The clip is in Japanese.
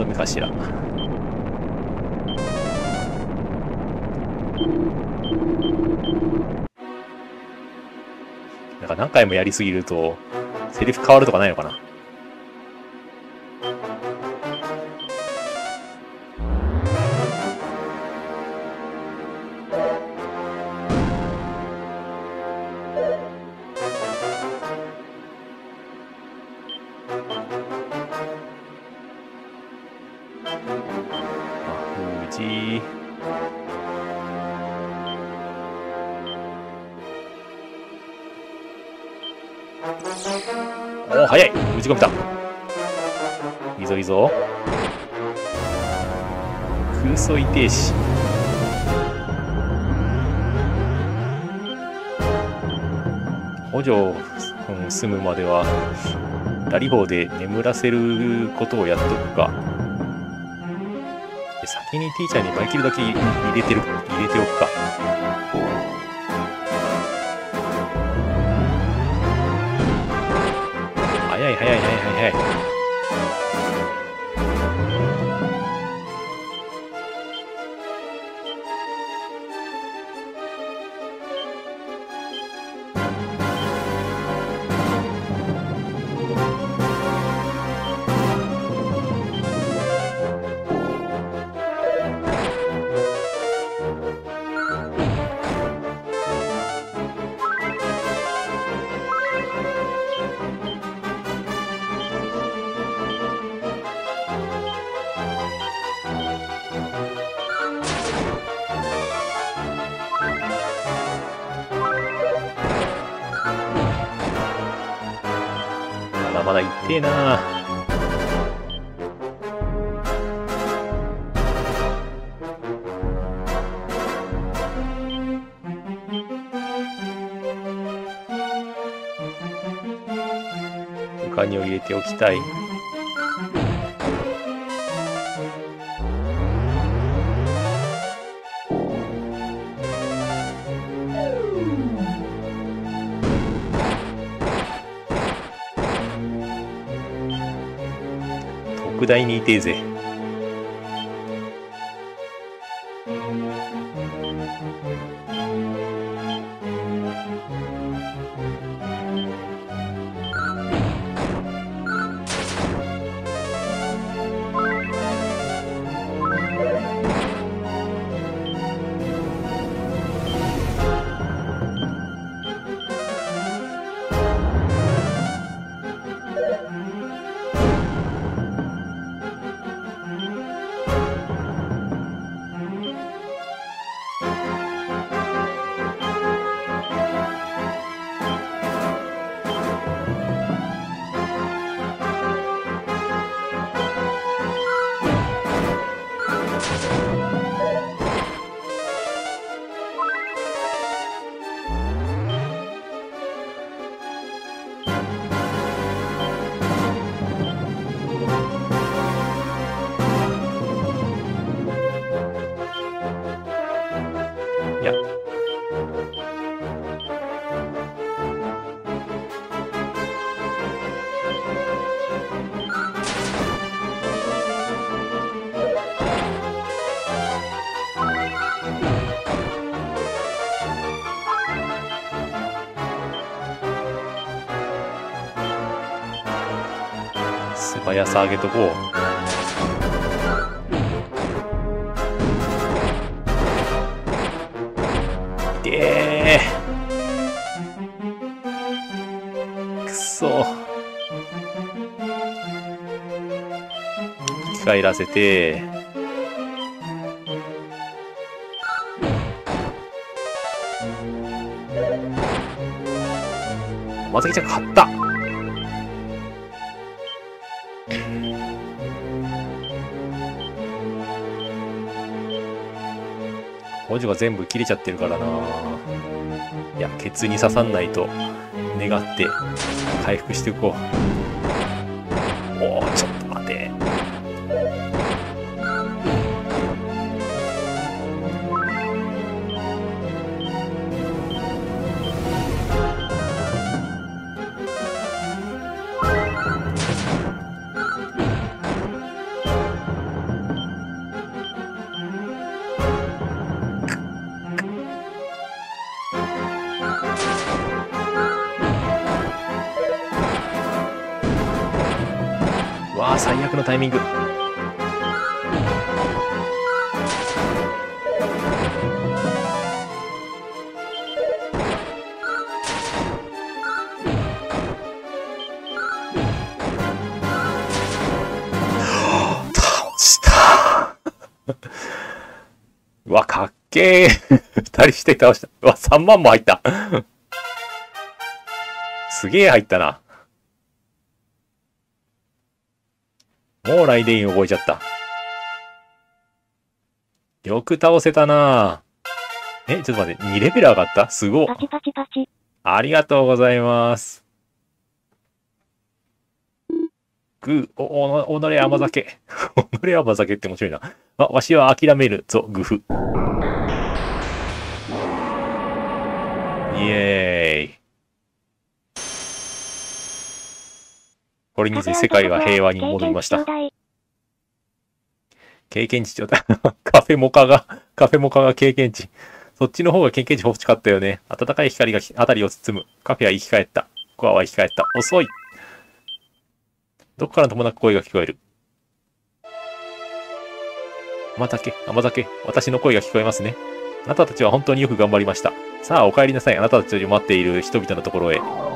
度目かしら。なんか何回もやりすぎるとセリフ変わるとかないのかな？あ富士おお早い。打ち込めた。いいぞいいぞ。空想遺停止補助住むまではラリボーで眠らせることをやっとくか。先にティーチャーにマイキルだけ入れてる入れておくか。早い早い早い早い早い。まだまだ痛えな。床にを入れておきたい。特大に痛えぜいや。素早さ上げとこう。生き返らせて。まさきちゃん勝った。文字が全部切れちゃってるからな。いやケツに刺さんないと。願って回復していこう。おおちょっ最悪のタイミング。倒した。う わ、かっけー。二人して倒した。うわ、3万も入った。すげえ入ったな。もうライデイン覚えちゃった。よく倒せたなえ、ちょっと待って、2レベル上がった？すごっパチパチパチ。ありがとうございます。グー、お、お、おのれ甘酒。おのれ甘酒って面白いな。あ、わしは諦めるぞ、グフ。イエーイ。これにて世界は平和に戻りました。経験値ちょうだい。カフェモカが、カフェモカが経験値。そっちの方が経験値欲しかったよね。暖かい光が辺りを包む。カフェは生き返った。コアは生き返った。遅い。どこからともなく声が聞こえる。甘酒、甘酒。私の声が聞こえますね。あなたたちは本当によく頑張りました。さあ、お帰りなさい。あなたたちを待っている人々のところへ。